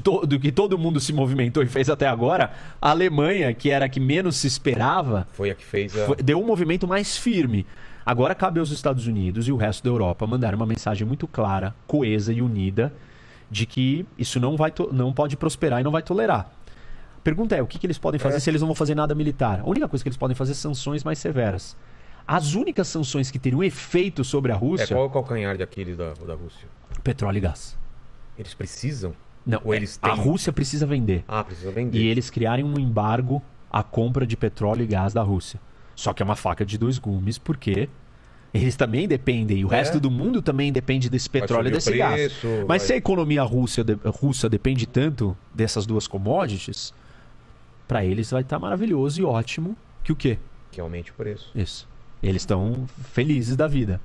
to, do que todo mundo se movimentou e fez até agora, a Alemanha, que era a que menos se esperava, Foi a que fez a. foi- deu um movimento mais firme. Agora cabe aos Estados Unidos e o resto da Europa mandar uma mensagem muito clara, coesa e unida de que isso não, vai não pode prosperar e não vai tolerar. A pergunta é, o que, que eles podem fazer É. se eles não vão fazer nada militar? A única coisa que eles podem fazer é sanções mais severas. As únicas sanções que teriam efeito sobre a É Rússia, qual é o calcanhar de Aquiles da, da Rússia? petróleo e gás. Eles precisam? Não, Ou é- eles a têm? Rússia precisa vender. Ah, precisa vender. E eles criarem um embargo à compra de petróleo e gás da Rússia. Só que é uma faca de dois gumes, porque eles também dependem, o É. resto do mundo também depende desse petróleo e desse o gás. preço, Mas vai- se a economia russa, russa depende tanto dessas duas commodities, para eles vai estar maravilhoso e ótimo que o quê? Que aumente o preço. Isso. Eles estão felizes da vida.